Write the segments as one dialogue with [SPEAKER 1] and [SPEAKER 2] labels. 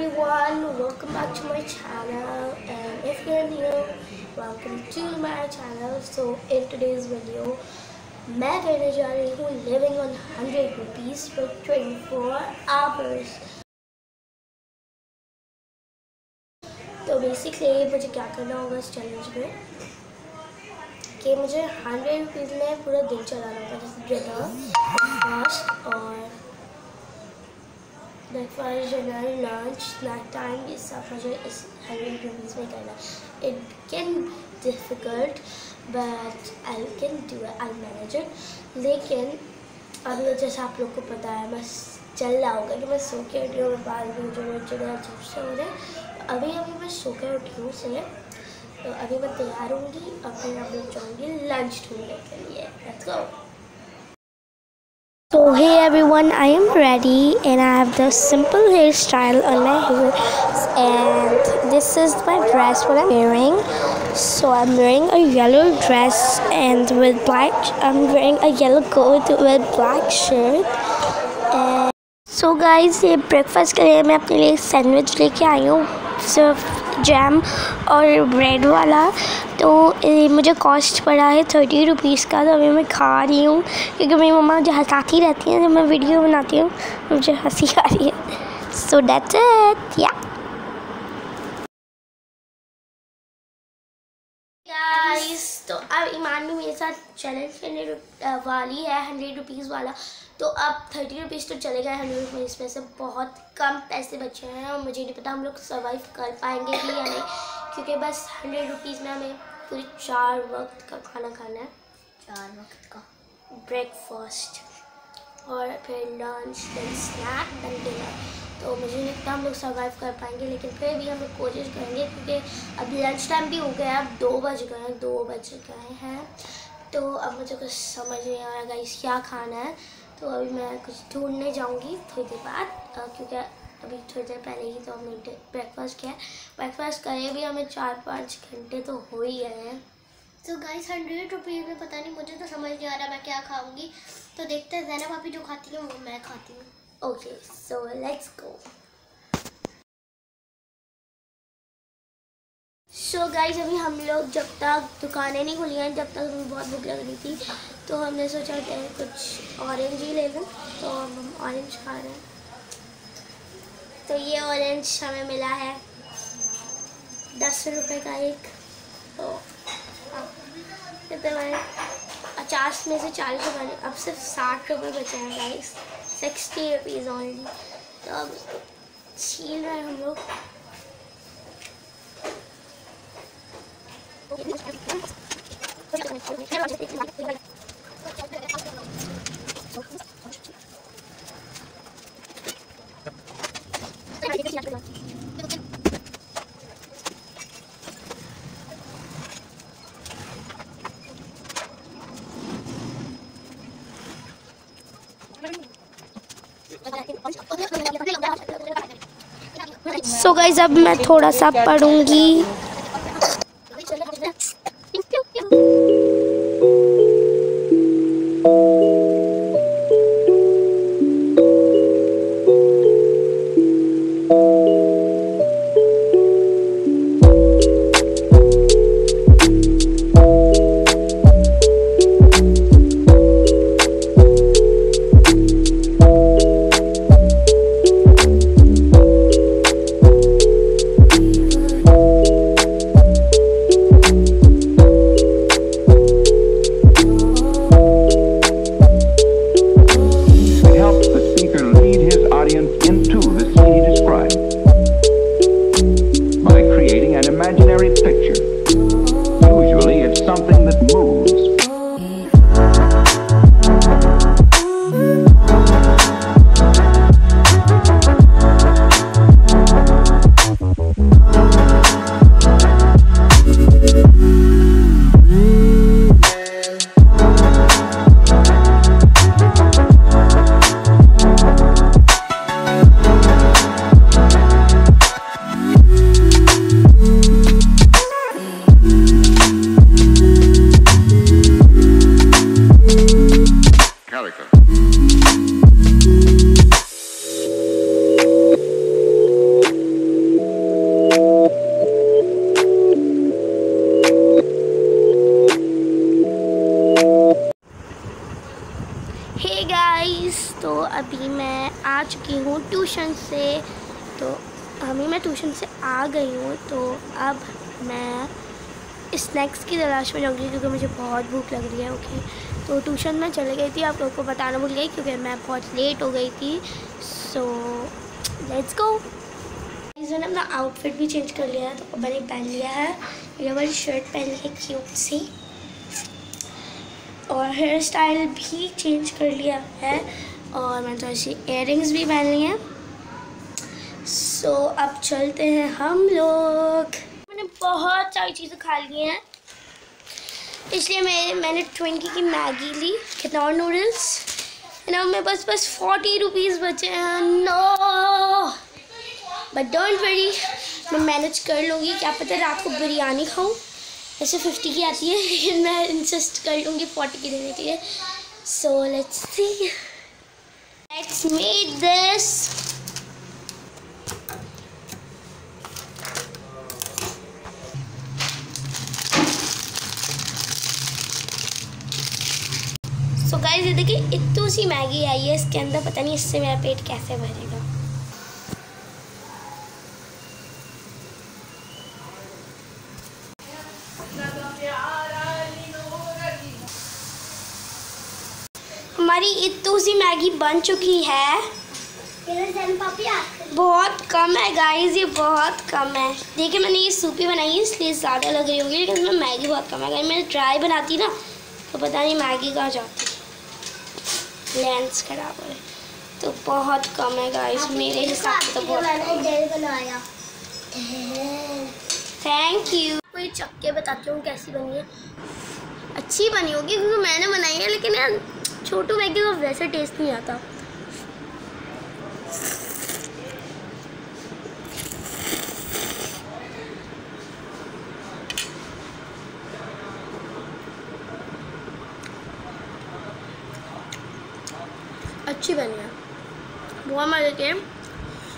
[SPEAKER 1] everyone, welcome back to my channel and if you're new, welcome to my channel. So in today's video, मैं करने जा रही हूँ living on 100 rupees for 24 hours. तो basically मुझे क्या करना होगा इस चैलेंज में कि मुझे 100 रुपीज़ में पूरा दिन चलाना होगा जैसे डिनर ब्रेकफास्ट और breakfast dinner lunch snack time ये सब मुझे इस हंड्रेड रुपीज़ करना it can difficult I can do I manage लेकिन अभी जैसे आप लोग को पता है, मैं चल रहा होगा कि मैं सो के उठी हूँ बाल भी जो चिड़िया अजीब से हो रहे अभी अभी मैं सो के उठी हूँ से तो अभी मैं तैयार होंगी, और फिर हम लोग जाऊँगी लंच ढूँढने के लिए। Let's go everyone, I am ready and I have the simple hairstyle on my hair and this is my dress what I'm wearing. So I'm wearing a yellow dress and with black, I'm wearing a yellow coat with black shirt. And so guys, ये breakfast के लिए मैं अपने लिए sandwich लेके आई हूँ सिर्फ jam और ब्रेड वाला। तो मुझे कॉस्ट पड़ा है थर्टी रुपीज़ का तो अभी मैं खा रही हूँ। क्योंकि मेरी मम्मा मुझे हंसाती रहती हैं जब मैं वीडियो बनाती हूँ। मुझे हँसी आ रही है। So that's it yeah guys तो अब ईमान भी मेरे साथ चैलेंज करने वाली है हंड्रेड रुपीज़ वाला। तो अब थर्टी रुपीज़ तो चले गए हंड्रेड रुपीज़ में से। बहुत कम पैसे बचे हैं और मुझे नहीं पता हम लोग सर्वाइव कर पाएँगे भी या नहीं। क्योंकि बस हंड्रेड रुपीज़ में हमें पूरी चार वक्त का खाना खाना है। चार वक्त का। ब्रेकफास्ट और फिर lunch then snack then dinner तो मुझे नहीं लगता हम लोग सर्वाइव कर पाएँगे लेकिन फिर भी हम लोग कोशिश करेंगे क्योंकि अब लंच टाइम भी हो गया अब दो बज गए हैं दो बज गए हैं। तो अब मुझे कुछ समझ नहीं आ रहा है इस क्या खाना है। तो अभी मैं कुछ ढूँढने जाऊँगी थोड़ी देर बाद क्योंकि अभी थोड़ी देर पहले ही तो हमने ब्रेकफास्ट किया ब्रेकफास्ट करे भी हमें चार पाँच घंटे तो हो ही गए हैं। तो गाइस हंड्रेड रुपीज़ में पता नहीं मुझे तो समझ नहीं आ रहा मैं क्या खाऊँगी। तो देखते हैं जैनब भाभी जो खाती है वो मैं खाती हूँ। Okay so let's go. So guys अभी हम लोग जब तक दुकानें नहीं खुली हैं, जब तक हमें बहुत भूख लग रही थी तो हमने सोचा कि कुछ ऑरेंज ही ले लें। तो हम ऑरेंज खा रहे हैं। तो ये ऑरेंज हमें मिला है दस रुपए का एक। तो कितने पचास में से चालीस रुपये अब सिर्फ़ साठ रुपये बचे हैं गाइस सिक्सटी रुपीज़ ऑनली तो अब छील रहे हैं हम लोग। सो so गाइज़ अब मैं थोड़ा सा पढ़ूँगी। ट्यूशन से। तो अभी मैं ट्यूशन से आ गई हूँ। तो अब मैं स्नैक्स की तलाश में जाऊँगी क्योंकि मुझे बहुत भूख लग रही है, ओके। तो ट्यूशन में चले गई थी, आप लोगों को बताना भूल गई क्योंकि मैं बहुत लेट हो गई थी। सो लेट्स गो मैंने अपना आउटफिट भी चेंज कर लिया है तो मैंने पहन लिया है। ये वाली शर्ट पहन ली है क्यूट सी। और हेयर स्टाइल भी चेंज कर लिया है। और मैंने थोड़ी सी इयर भी पहन ली हैं। सो so, अब चलते हैं हम लोग। मैंने बहुत सारी चीज़ें खा ली हैं। इसलिए मैं मैंने ट्वेंटी की मैगी ली और नूडल्स ना मेरे पास बस फोर्टी रुपीज़ बचे हैं। नो बट डोंट वरी मैं मैनेज कर लूँगी। क्या पता रात को बिरयानी खाऊँ। ऐसे फिफ्टी की आती है मैं इंसिस्ट कर लूँगी फोर्टी की देने के लिए। So let's see let's make this so guys ये देखिए, इतनी सी मैगी आई है इसके अंदर, पता नहीं इससे मेरा पेट कैसे भरेगा। हमारी इतू सी मैगी बन चुकी है। बहुत कम है गाइस ये बहुत कम है। देखिए मैंने ये सूपी बनाई है इसलिए ज़्यादा लग रही होगी लेकिन इसमें मैगी बहुत कम है। अगर मैंने ड्राई बनाती ना तो पता नहीं मैगी कहाँ जाती। लेंस खराब हो तो बहुत कम है गाइस मेरे हिसाब से तो बहुत थैंक यू कोई चक्के बताती हूँ कैसी बनी है। अच्छी बनी होगी क्योंकि मैंने बनाई है लेकिन यार छोटू मैगी का वैसे टेस्ट नहीं आता। अच्छी बनी है। बहुत मज़े के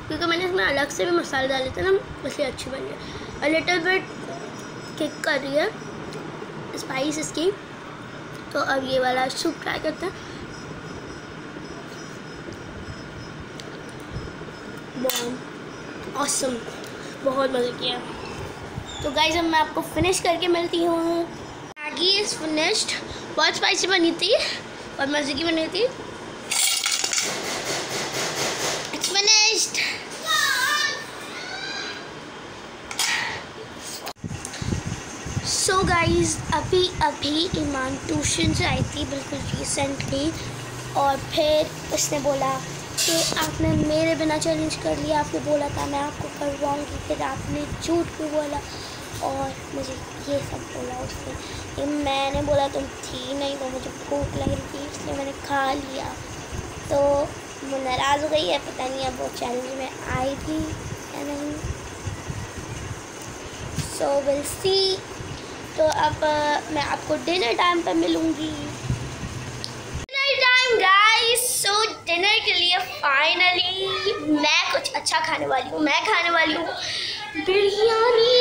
[SPEAKER 1] क्योंकि मैंने इसमें अलग से भी मसाले डाले थे ना, इसलिए अच्छी बनी है। लिटिल बिट किक कर रही है स्पाइस इसकी तो अब ये वाला सूप ट्राई करते हैं। ऑसम बहुत मज़े किया तो गाइज़ अब मैं आपको फिनिश करके मिलती हूँ। मैगी इज़ फिनिश्ड बहुत स्पाइसी बनी थी बहुत मज़े की बनी थी इट्स फिनिश्ड सो गाइस अभी अभी ईमान ट्यूशन से आई थी, बिल्कुल रिसेंटली और फिर उसने बोला कि आपने मेरे बिना चैलेंज कर लिया, आपने बोला था मैं आपको करवाऊँगी, फिर आपने झूठ क्यों बोला? और मुझे ये सब बोला उसने मैंने बोला तुम थी नहीं तो मुझे भूख लग रही थी, इसलिए मैंने खा लिया। तो वो नाराज़ हो गई है, पता नहीं अब वो चैलेंज में आई थी या नहीं। सो विल सी तो अब मैं आपको डिनर टाइम पर मिलूँगी। डिनर टाइम डिनर के लिए फाइनली मैं कुछ अच्छा खाने वाली हूँ। मैं खाने वाली हूँ बिरयानी।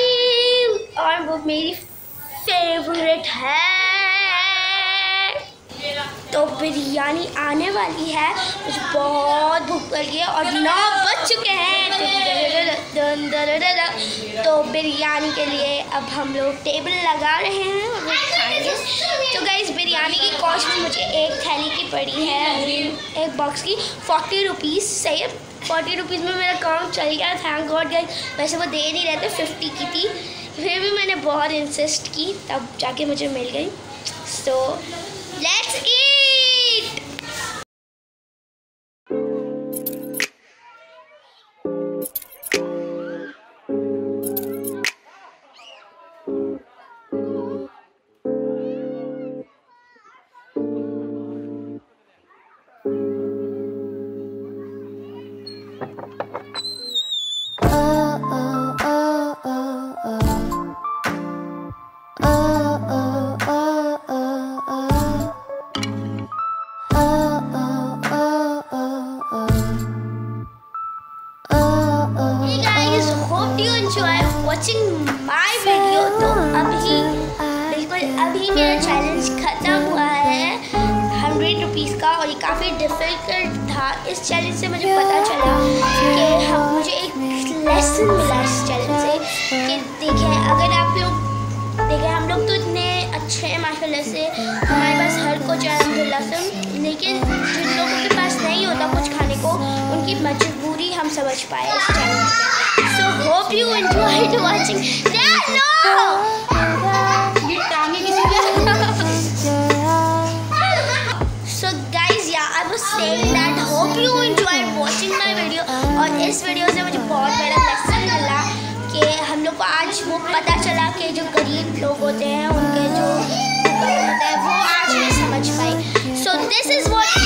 [SPEAKER 1] और वो मेरी फेवरेट है। तो बिरयानी आने वाली है। मुझे बहुत भूख लगी है और नौ बज चुके हैं। तो बिरयानी के लिए अब हम लोग टेबल लगा रहे हैं और खाएँगे। तो गई बिरयानी की कॉस्ट मुझे एक थैली की पड़ी है। एक बॉक्स की फोर्टी रुपीज़ सही है? फोर्टी रुपीज़ में मेरा काम चल गया थैंक गॉड गाइस वैसे वो दे नहीं रहे थे फिफ्टी की थी। फिर भी मैंने बहुत इंसिस्ट की, तब जाके मुझे मिल गई। So let's eat watching my video तो अभी, बिल्कुल अभी मेरा चैलेंज ख़त्म हुआ है हंड्रेड रुपीज़ का और ये काफ़ी डिफ़िकल्ट था। इस चैलेंज से मुझे पता चला कि हम, मुझे एक लेसन मिला इस चैलेंज से कि देखें, अगर आप लोग, देखें, हम लोग तो इतने अच्छे हैं, माशाल्लाह से। हमारे पास हर कुछ अलहमदिल्ला से लेकिन जिन लोगों के पास नहीं होता कुछ खाने को, उनकी मजबूरी हम समझ पाए इस चैलेंज में So hope you enjoyed watching. Dad, no! so guys, yeah, I was saying that hope you enjoyed watching my video. और इस वीडियो से मुझे बहुत बड़ा लेसन मिला कि हम लोग को आज वो पता चला कि जो गरीब लोग होते हैं उनके जो होता है वो आज नहीं समझ पाए सो दिस इज़ वॉट